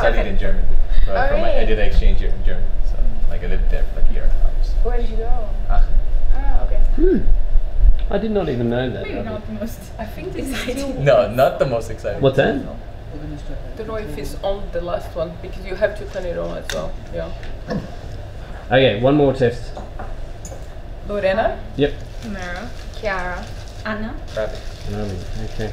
studied okay. in Germany. but Oh, really? my, I did an exchange year in Germany, so like I lived there for like a year and a half. So. Where did you go? Aachen. Ah, okay. Hmm. I did not even know that. Maybe not the most. I think this is. No, not the most exciting. What that? don't know if it's on the last one because you have to turn it on as well. Yeah. Okay, one more test. Lorena. Yep. Mara. Kiara. Anna. Rabbit. Rabbit. Okay.